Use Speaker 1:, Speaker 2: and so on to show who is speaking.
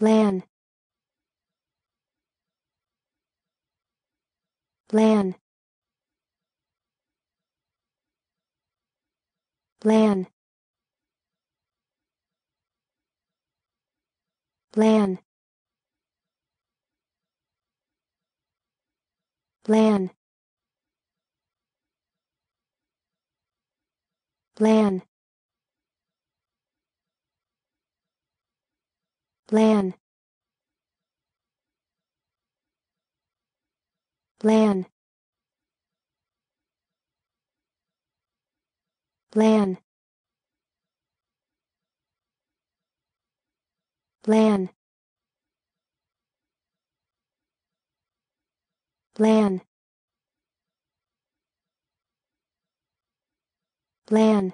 Speaker 1: lan. Lan. Lan. Lan. Lan. Lan lan. Lan. Lan. Lan. Lan. Lan